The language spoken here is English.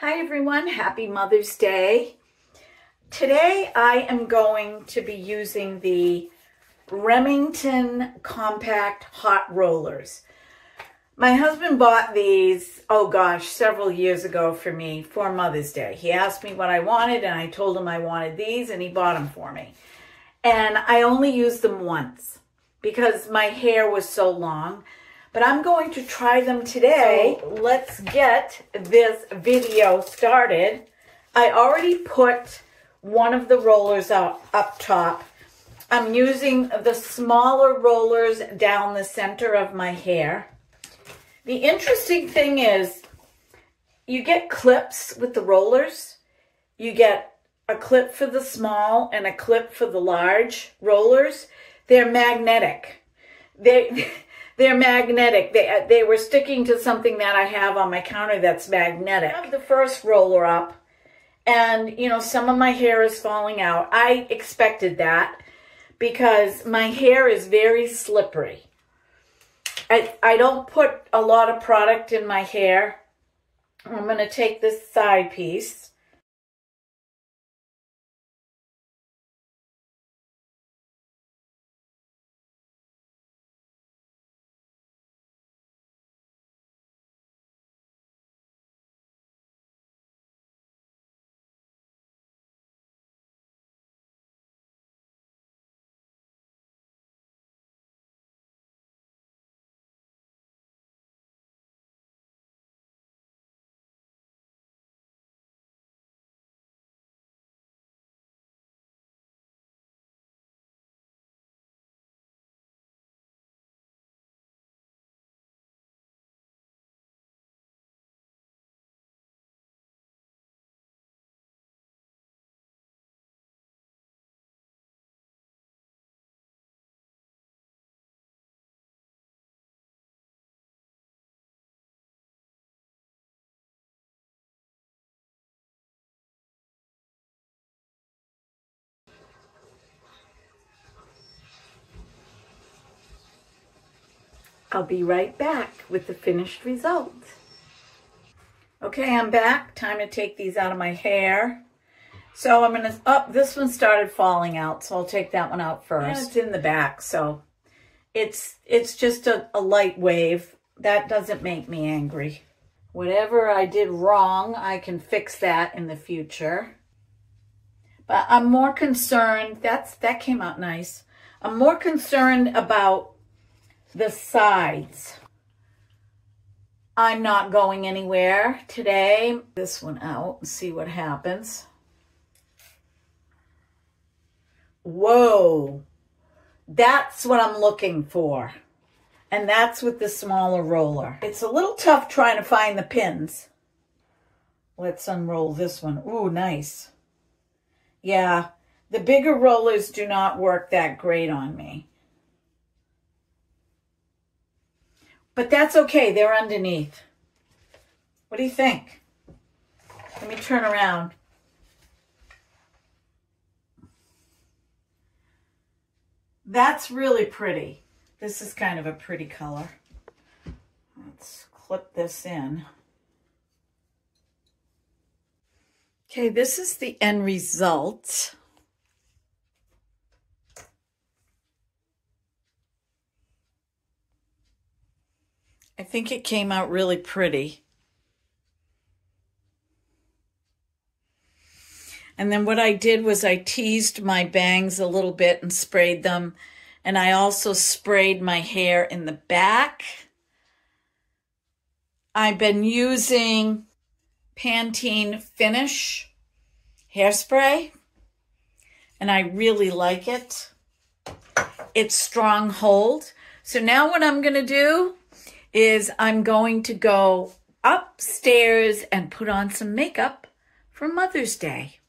Hi everyone, happy Mother's Day. Today I am going to be using the Remington Compact Hot Rollers. My husband bought these, oh gosh, several years ago for me for Mother's Day. He asked me what I wanted and I told him I wanted these and he bought them for me. And I only used them once because my hair was so long but I'm going to try them today. So let's get this video started. I already put one of the rollers up, up top. I'm using the smaller rollers down the center of my hair. The interesting thing is you get clips with the rollers. You get a clip for the small and a clip for the large rollers. They're magnetic. They They're magnetic. They, uh, they were sticking to something that I have on my counter that's magnetic. I have the first roller up and, you know, some of my hair is falling out. I expected that because my hair is very slippery. I, I don't put a lot of product in my hair. I'm going to take this side piece I'll be right back with the finished result. Okay, I'm back. Time to take these out of my hair. So I'm going to, oh, this one started falling out, so I'll take that one out first. And it's in the back, so it's, it's just a, a light wave. That doesn't make me angry. Whatever I did wrong, I can fix that in the future. But I'm more concerned, that's, that came out nice. I'm more concerned about the sides. I'm not going anywhere today. This one out and see what happens. Whoa, that's what I'm looking for. And that's with the smaller roller. It's a little tough trying to find the pins. Let's unroll this one. Ooh, nice. Yeah, the bigger rollers do not work that great on me. But that's okay. They're underneath. What do you think? Let me turn around. That's really pretty. This is kind of a pretty color. Let's clip this in. Okay, this is the end result. I think it came out really pretty. And then what I did was I teased my bangs a little bit and sprayed them. And I also sprayed my hair in the back. I've been using Pantene Finish hairspray. And I really like it. It's strong hold. So now what I'm going to do is I'm going to go upstairs and put on some makeup for Mother's Day.